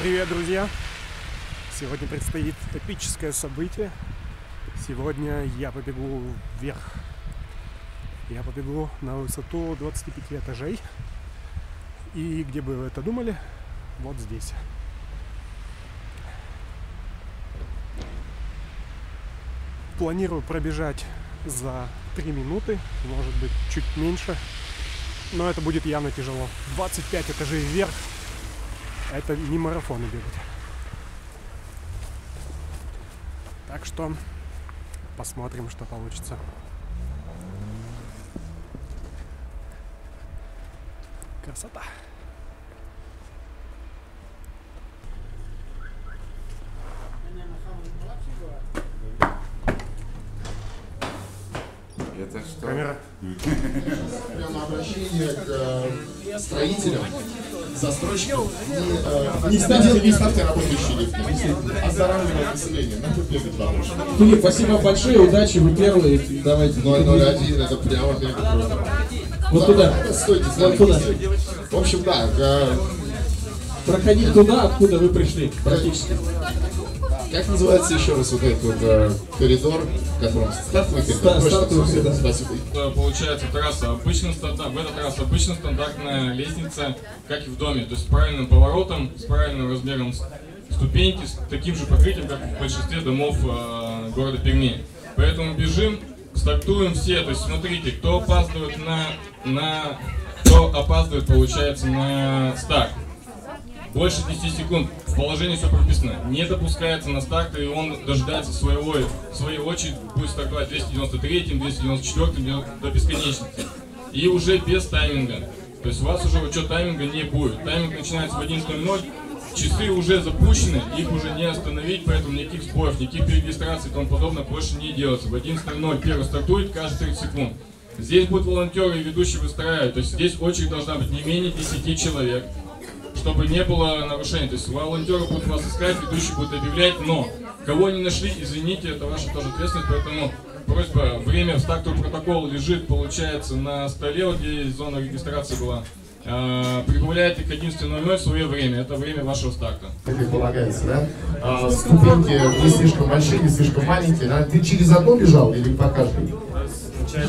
Привет, друзья! Сегодня предстоит эпическое событие. Сегодня я побегу вверх. Я побегу на высоту 25 этажей. И где бы вы это думали? Вот здесь. Планирую пробежать за 3 минуты, может быть чуть меньше. Но это будет явно тяжело. 25 этажей вверх. Это не марафоны бегать. Так что посмотрим, что получится. Красота. Это что? Камера. Прямо обращение к э, строителям, застройщикам. Не, э, не, ставьте, не ставьте работающие лифты, а заранее население. Надо бегать вам. Филипп, спасибо большое, удачи, вы первые. Давайте. 001, это прямо мега круто. Вот туда. Стойте, Вот туда. В общем, да, э, Проходить туда, откуда вы пришли, практически. Как называется еще раз вот этот вот, э, коридор, в котором стартовый коридор? Стартовый коридор. Спасибо. Э, Получается, трасса обычно стандарт, в этот раз обычно стандартная лестница, как и в доме, то есть с правильным поворотом, с правильным размером ступеньки, с таким же покрытием, как в большинстве домов э, города Перми. Поэтому бежим, стартуем все, то есть смотрите, кто опаздывает на, на кто опаздывает, получается, на старт. Больше 10 секунд в положении все прописано. Не допускается на старт, и он дождается своего, своей очереди, будет стартовать 293, 294 до бесконечности. И уже без тайминга. То есть у вас уже учет тайминга не будет. Тайминг начинается в 11.00, часы уже запущены, их уже не остановить, поэтому никаких сбоев, никаких перерегистраций и тому подобное больше не делается. В 11.00 первый стартует каждые 30 секунд. Здесь будут волонтеры и ведущие выстраивать, то есть здесь очередь должна быть не менее 10 человек чтобы не было нарушений. То есть волонтеры будут вас искать, ведущие будут объявлять, но кого не нашли, извините, это ваша тоже ответственность, поэтому просьба, время в стартовый протокол лежит, получается, на столе, вот где зона регистрации была. А, Прибавляйте к 11.00 свое время, это время вашего старта. как и полагается, да? А, ступеньки не слишком большие, не слишком маленькие. да? Ты через одну бежал или по каждой? Вначале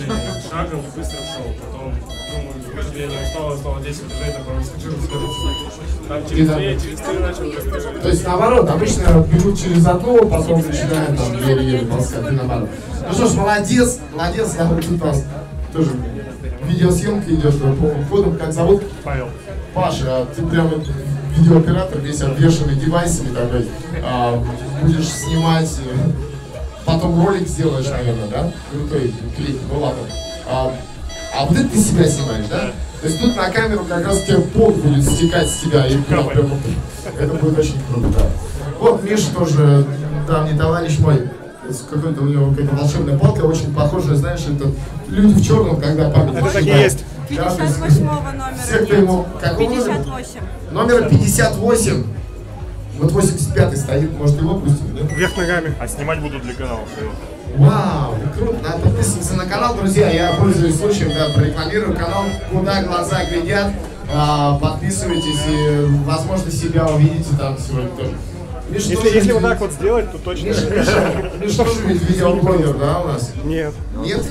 шагом быстро шел, потом, ну, я не устал, осталось 10 этажей, выскочил, сходить. Там через две, через три начал. То есть наоборот, обычно бегут через одну, потом начинают там еле-еле ты наоборот. Ну что ж, молодец, молодец, да, тут у нас тоже видеосъемка идет по полным ходом, как зовут? Павел. Паша, а ты прямо видеооператор, весь обвешанный девайсами такой, а, будешь снимать, э, потом ролик сделаешь, наверное, да? Крутой клип, ну ладно. А, а вот это ты себя снимаешь, да? То есть тут на камеру как раз тебе пот будет стекать с тебя и прям, прям, это будет очень круто, да. Вот Миша тоже, давний товарищ мой, какой-то у него какая-то волшебная палка, очень похожая, знаешь, это люди в черном, когда память. Это так и есть. Да, то есть 58 номера. Все, кто ему... Какого номера? 58. Номер 58. Вот 85 стоит, может его пустим, да? Вверх ногами. А снимать буду для канала. Вау, круто, надо подписываться на канал, друзья. Я пользуюсь случаем, да, прорекламирую канал «Куда глаза глядят». А, подписывайтесь и, возможно, себя увидите там сегодня тоже. Миша Если, если вот ведь- так вот сделать, то точно. Миша, Миша, Миша тоже ведь видеоблогер, да, у нас? Нет, Нет?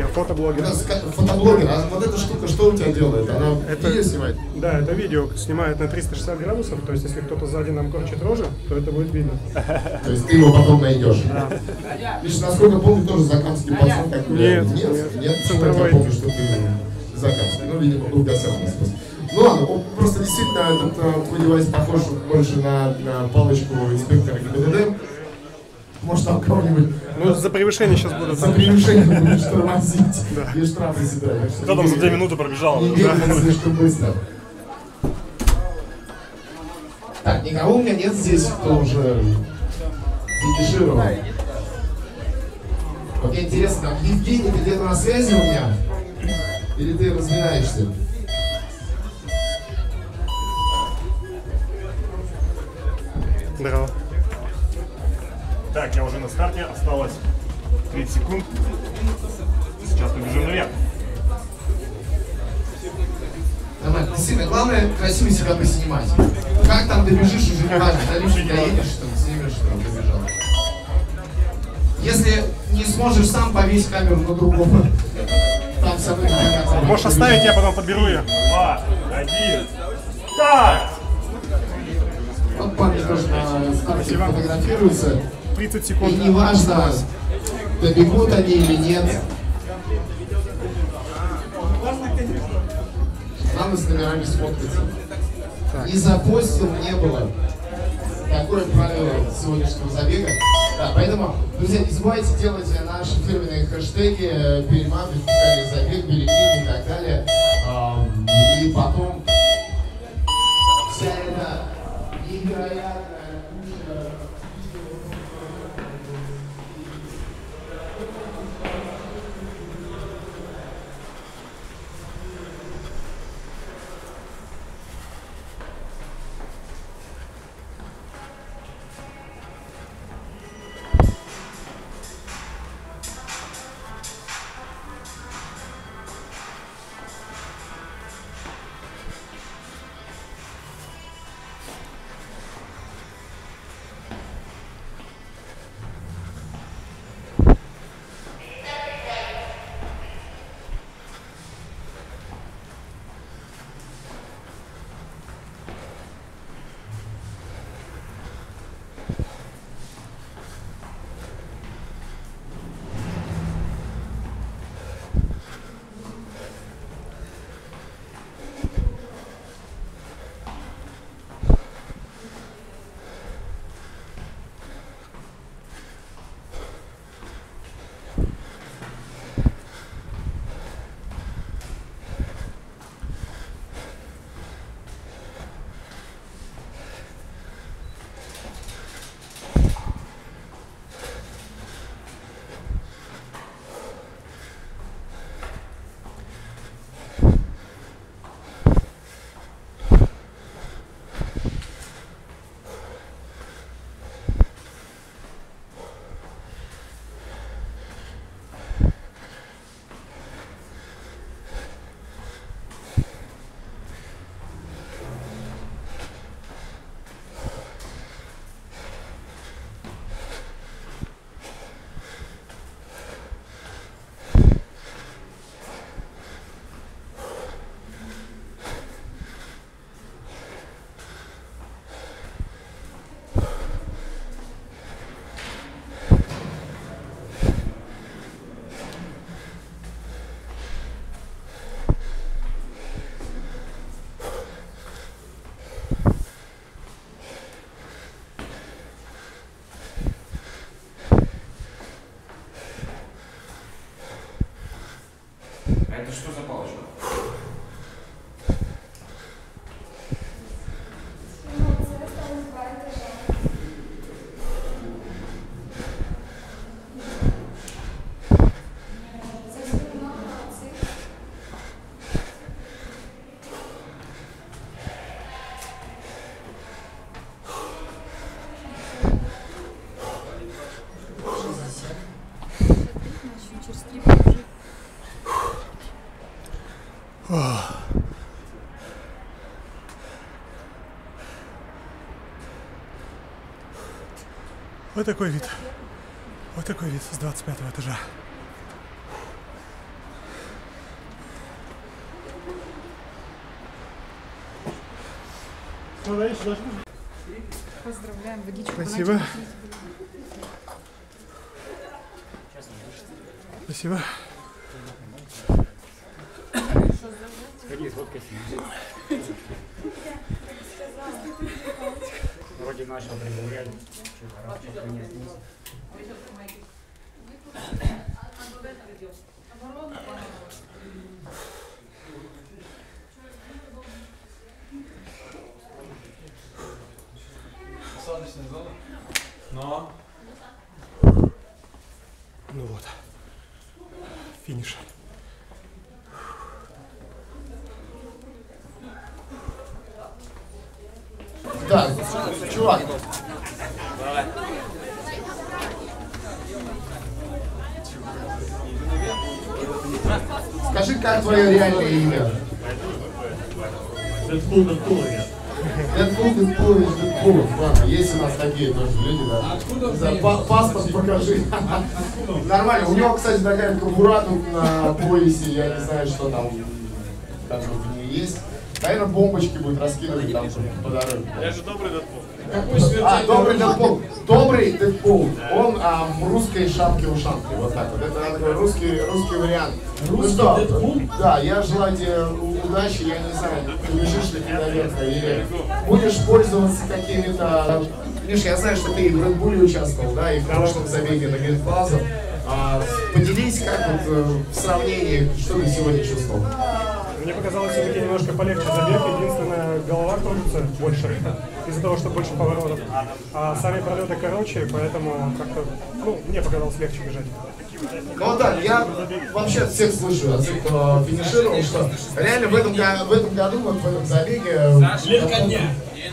Я фотоблогер. Фотоблогер. А вот эта штука, что у тебя делает? Она Это- видео снимает? Да, это видео снимает на 360 градусов, то есть если кто-то сзади нам корчит рожи, то это будет видно. То есть ты его потом найдешь. Миша, насколько помню, тоже закамский пацан такой. Нет, нет, нет. Центровой. я помню, что ты закамский. Ну, видимо, был просто. Ну ладно, просто действительно этот э, твой девайс похож больше на, на палочку инспектора ГИБДД. Может там кого-нибудь Ну, за превышение сейчас будут. за превышение будешь тормозить и штрафы собираешь. Кто там за две минуты пробежал? Немедленно, слишком быстро. Так, никого у меня нет здесь, кто уже финишировал. Вот мне интересно, там Евгений, ты где-то на связи у меня? Или ты разминаешься? Здорово. Так, я уже на старте, осталось 30 секунд. Сейчас побежим наверх. Нормально. Действительно, главное красиво себя поснимать. Как там добежишь, уже не важно. Дальше доедешь, ли, снимешь, ли, добежал. Если не сможешь сам, повесь камеру на другого. Там со мной Можешь оставить, я потом подберу ее. Два, один. Так! Вот парни тоже на старте фотографируются. 30 И секунд. неважно, добегут они или нет. Главное с номерами сфоткаться. И запостил не было. Такое правило сегодняшнего забега. Да, поэтому, друзья, не забывайте делать наши фирменные хэштеги э, Переман, вертикальный забег, Беликин и так далее. И потом вся эта невероятная Вот такой вид. Вот такой вид с 25 этажа. Поздравляем, водичку. Спасибо. Надя, Спасибо. Вроде начал проверять. Нет, вниз. Ну вот. Финиш. Так, чувак. Скажи, как твое реальное имя? Дэдпул, Дэдпул нет. Дэдпул, Дэдпул, Дэдпул. Ладно, есть у нас такие тоже люди, да. Откуда За па- паспорт покажи. Нормально. У него, кстати, такая кобура тут на поясе. Я не знаю, что там как бы в ней есть. Наверное, бомбочки будет раскидывать там по дороге. Я же добрый Дэдпул. Какой А, добрый? Дэдпул. Добрый Дэдпул. Он а, в русской шапке-ушанке. Вот так вот. Это такой русский, русский вариант. Русский ну что, Дэдпул? Да, я желаю тебе удачи. Я не знаю, ты лежишь ли ты наверх или будешь пользоваться какими-то... Миш, я знаю, что ты и в Bull участвовал, да, и в прошлом забеге на Гринфазу. А, поделись, как вот э, в сравнении, что ты сегодня чувствовал? Мне показалось все-таки немножко полегче забег. Единственное, голова кружится больше из-за того, что больше поворотов. А сами пролеты короче, поэтому как-то, ну, мне показалось легче бежать. Ну да, я вообще от всех слышу, от всех, кто финишировал, что реально в этом, в этом году, вот в этом забеге, Легкотня.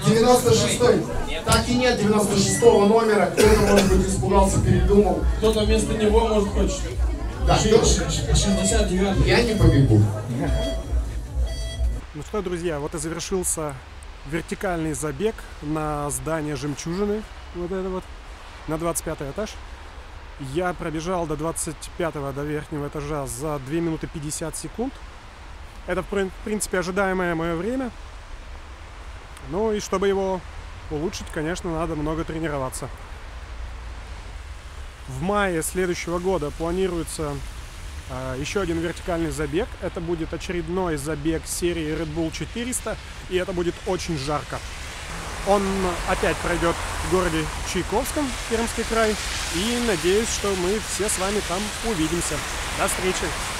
96-й, так и нет 96-го номера, кто-то, может быть, испугался, передумал. Кто-то вместо него может хочет. Да, Ши- кто- ш- ш- 69 Я не побегу. Ну что, друзья, вот и завершился вертикальный забег на здание жемчужины. Вот это вот. На 25 этаж. Я пробежал до 25 до верхнего этажа за 2 минуты 50 секунд. Это, в прин- в принципе, ожидаемое мое время. Ну и чтобы его улучшить, конечно, надо много тренироваться. В мае следующего года планируется еще один вертикальный забег. Это будет очередной забег серии Red Bull 400, и это будет очень жарко. Он опять пройдет в городе Чайковском, Пермский край, и надеюсь, что мы все с вами там увидимся. До встречи!